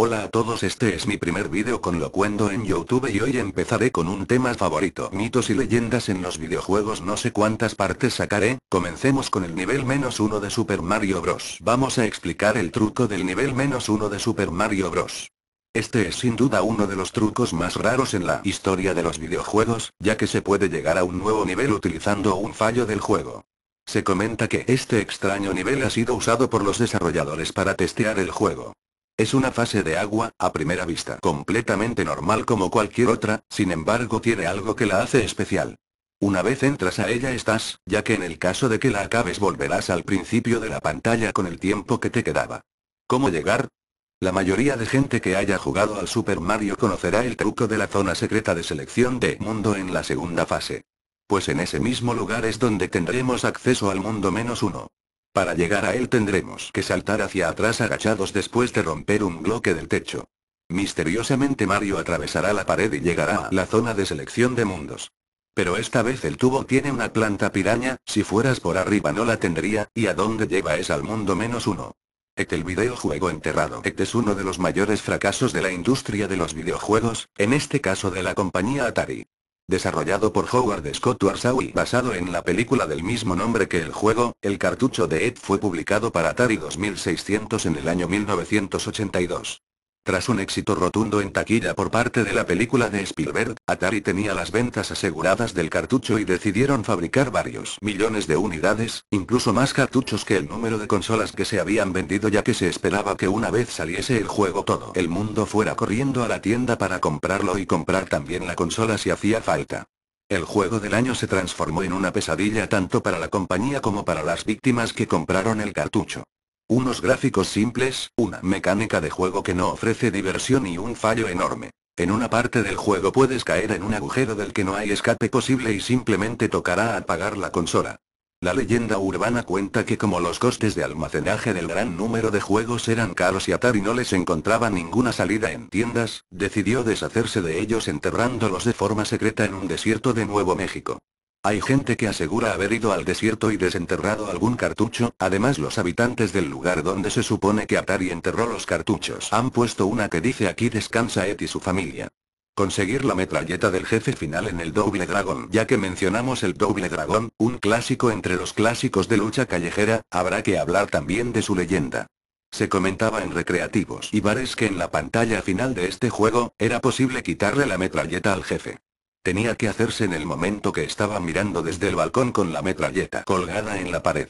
Hola a todos este es mi primer vídeo con Locuendo en Youtube y hoy empezaré con un tema favorito Mitos y leyendas en los videojuegos no sé cuántas partes sacaré, comencemos con el nivel menos uno de Super Mario Bros. Vamos a explicar el truco del nivel menos uno de Super Mario Bros. Este es sin duda uno de los trucos más raros en la historia de los videojuegos, ya que se puede llegar a un nuevo nivel utilizando un fallo del juego. Se comenta que este extraño nivel ha sido usado por los desarrolladores para testear el juego. Es una fase de agua, a primera vista, completamente normal como cualquier otra, sin embargo tiene algo que la hace especial. Una vez entras a ella estás, ya que en el caso de que la acabes volverás al principio de la pantalla con el tiempo que te quedaba. ¿Cómo llegar? La mayoría de gente que haya jugado al Super Mario conocerá el truco de la zona secreta de selección de mundo en la segunda fase. Pues en ese mismo lugar es donde tendremos acceso al mundo menos uno. Para llegar a él tendremos que saltar hacia atrás agachados después de romper un bloque del techo. Misteriosamente Mario atravesará la pared y llegará a la zona de selección de mundos. Pero esta vez el tubo tiene una planta piraña, si fueras por arriba no la tendría, y a dónde lleva es al mundo menos uno. Este el videojuego enterrado. Este es uno de los mayores fracasos de la industria de los videojuegos, en este caso de la compañía Atari. Desarrollado por Howard Scott Warsaw y basado en la película del mismo nombre que el juego, el cartucho de Ed fue publicado para Atari 2600 en el año 1982. Tras un éxito rotundo en taquilla por parte de la película de Spielberg, Atari tenía las ventas aseguradas del cartucho y decidieron fabricar varios millones de unidades, incluso más cartuchos que el número de consolas que se habían vendido ya que se esperaba que una vez saliese el juego todo el mundo fuera corriendo a la tienda para comprarlo y comprar también la consola si hacía falta. El juego del año se transformó en una pesadilla tanto para la compañía como para las víctimas que compraron el cartucho. Unos gráficos simples, una mecánica de juego que no ofrece diversión y un fallo enorme. En una parte del juego puedes caer en un agujero del que no hay escape posible y simplemente tocará apagar la consola. La leyenda urbana cuenta que como los costes de almacenaje del gran número de juegos eran caros y Atari no les encontraba ninguna salida en tiendas, decidió deshacerse de ellos enterrándolos de forma secreta en un desierto de Nuevo México. Hay gente que asegura haber ido al desierto y desenterrado algún cartucho, además los habitantes del lugar donde se supone que Atari enterró los cartuchos han puesto una que dice aquí descansa Ed y su familia. Conseguir la metralleta del jefe final en el Double Dragon Ya que mencionamos el Double Dragon, un clásico entre los clásicos de lucha callejera, habrá que hablar también de su leyenda. Se comentaba en recreativos y bares que en la pantalla final de este juego, era posible quitarle la metralleta al jefe. Tenía que hacerse en el momento que estaba mirando desde el balcón con la metralleta colgada en la pared.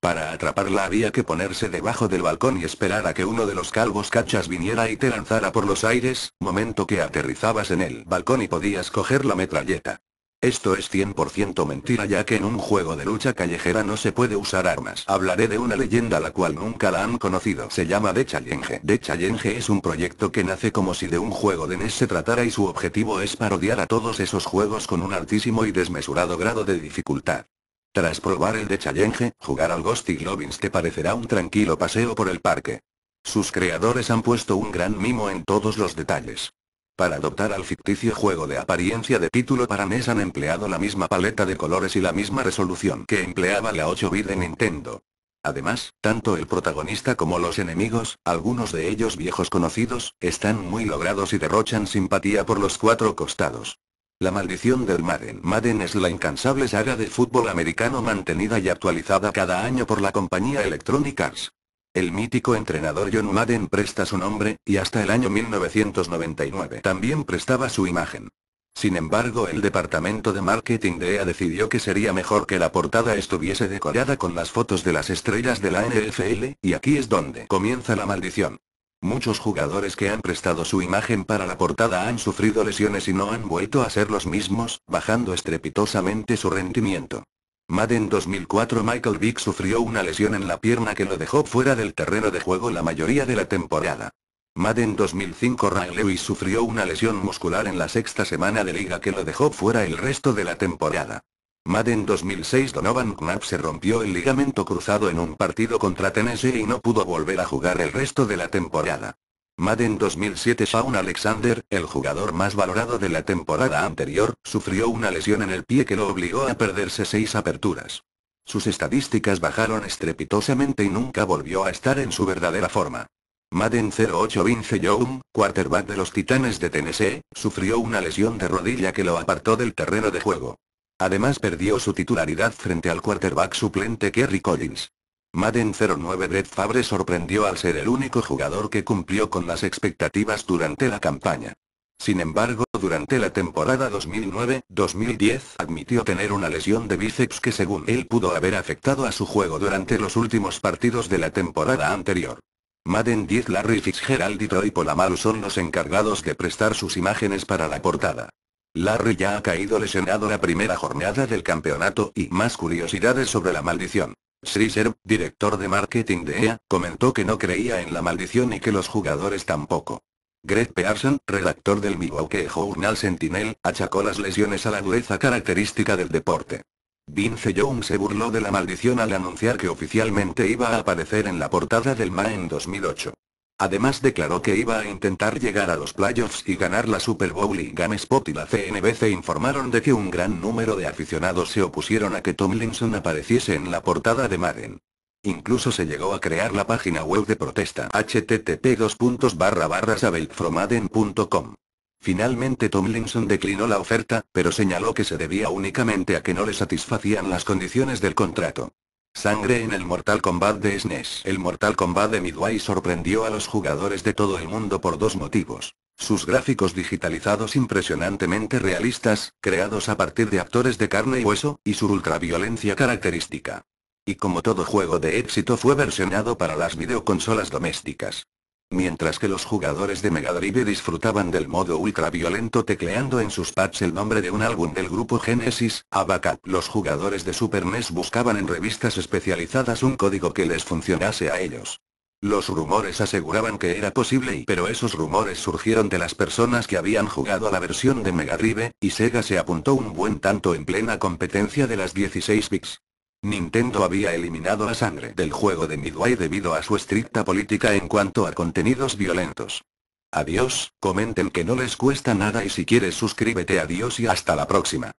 Para atraparla había que ponerse debajo del balcón y esperar a que uno de los calvos cachas viniera y te lanzara por los aires, momento que aterrizabas en el balcón y podías coger la metralleta. Esto es 100% mentira ya que en un juego de lucha callejera no se puede usar armas. Hablaré de una leyenda la cual nunca la han conocido. Se llama The Challenge. The Challenge es un proyecto que nace como si de un juego de NES se tratara y su objetivo es parodiar a todos esos juegos con un altísimo y desmesurado grado de dificultad. Tras probar el The Challenge, jugar al Ghosty Globins te parecerá un tranquilo paseo por el parque. Sus creadores han puesto un gran mimo en todos los detalles. Para adoptar al ficticio juego de apariencia de título para NES han empleado la misma paleta de colores y la misma resolución que empleaba la 8-bit de Nintendo. Además, tanto el protagonista como los enemigos, algunos de ellos viejos conocidos, están muy logrados y derrochan simpatía por los cuatro costados. La maldición del Madden. Madden es la incansable saga de fútbol americano mantenida y actualizada cada año por la compañía Electronic Arts. El mítico entrenador John Madden presta su nombre, y hasta el año 1999 también prestaba su imagen. Sin embargo, el departamento de marketing de EA decidió que sería mejor que la portada estuviese decorada con las fotos de las estrellas de la NFL, y aquí es donde comienza la maldición. Muchos jugadores que han prestado su imagen para la portada han sufrido lesiones y no han vuelto a ser los mismos, bajando estrepitosamente su rendimiento. Madden 2004 Michael Vick sufrió una lesión en la pierna que lo dejó fuera del terreno de juego la mayoría de la temporada. Madden 2005 Ray Lewis sufrió una lesión muscular en la sexta semana de liga que lo dejó fuera el resto de la temporada. Madden 2006 Donovan Knapp se rompió el ligamento cruzado en un partido contra Tennessee y no pudo volver a jugar el resto de la temporada. Madden 2007 Shaun Alexander, el jugador más valorado de la temporada anterior, sufrió una lesión en el pie que lo obligó a perderse seis aperturas. Sus estadísticas bajaron estrepitosamente y nunca volvió a estar en su verdadera forma. Madden 08 Vince Young, quarterback de los Titanes de Tennessee, sufrió una lesión de rodilla que lo apartó del terreno de juego. Además perdió su titularidad frente al quarterback suplente Kerry Collins. Madden 09 Brett Favre sorprendió al ser el único jugador que cumplió con las expectativas durante la campaña. Sin embargo, durante la temporada 2009-2010 admitió tener una lesión de bíceps que según él pudo haber afectado a su juego durante los últimos partidos de la temporada anterior. Madden 10 Larry Fitzgerald y Troy Polamalu son los encargados de prestar sus imágenes para la portada. Larry ya ha caído lesionado la primera jornada del campeonato y más curiosidades sobre la maldición. Schreiser, director de marketing de EA, comentó que no creía en la maldición y que los jugadores tampoco. Greg Pearson, redactor del Milwaukee Journal Sentinel, achacó las lesiones a la dureza característica del deporte. Vince Young se burló de la maldición al anunciar que oficialmente iba a aparecer en la portada del MA en 2008. Además declaró que iba a intentar llegar a los playoffs y ganar la Super Bowl y GameSpot y la CNBC informaron de que un gran número de aficionados se opusieron a que Tomlinson apareciese en la portada de Madden. Incluso se llegó a crear la página web de protesta http sabelfromaden.com. Finalmente Tomlinson declinó la oferta, pero señaló que se debía únicamente a que no le satisfacían las condiciones del contrato. Sangre en el Mortal Kombat de SNES. E el Mortal Kombat de Midway sorprendió a los jugadores de todo el mundo por dos motivos. Sus gráficos digitalizados impresionantemente realistas, creados a partir de actores de carne y hueso, y su ultraviolencia característica. Y como todo juego de éxito fue versionado para las videoconsolas domésticas. Mientras que los jugadores de Mega Drive disfrutaban del modo ultraviolento tecleando en sus pads el nombre de un álbum del grupo Genesis, Abacat. Los jugadores de Super NES buscaban en revistas especializadas un código que les funcionase a ellos. Los rumores aseguraban que era posible pero esos rumores surgieron de las personas que habían jugado a la versión de Mega Drive, y Sega se apuntó un buen tanto en plena competencia de las 16 bits. Nintendo había eliminado la sangre del juego de Midway debido a su estricta política en cuanto a contenidos violentos. Adiós, comenten que no les cuesta nada y si quieres suscríbete adiós y hasta la próxima.